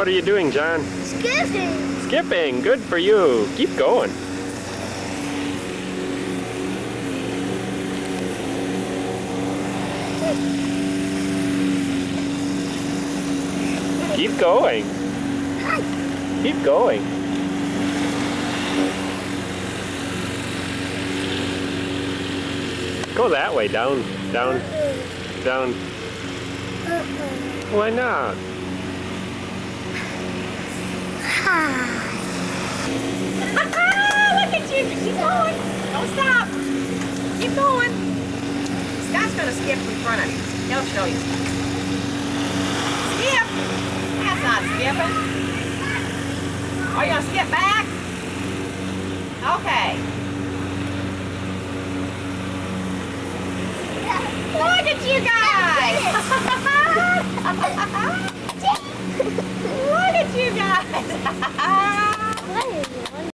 What are you doing, John? Skipping. Skipping. Good for you. Keep going. Keep going. Keep going. Go that way, down, down, down. Why not? Look at you. Keep going. Don't stop. Keep going. Scott's to skip in front of you. He'll show you. Skip. That's not skipping. Are you to skip back? Okay. Look at you guys. Look at you guys.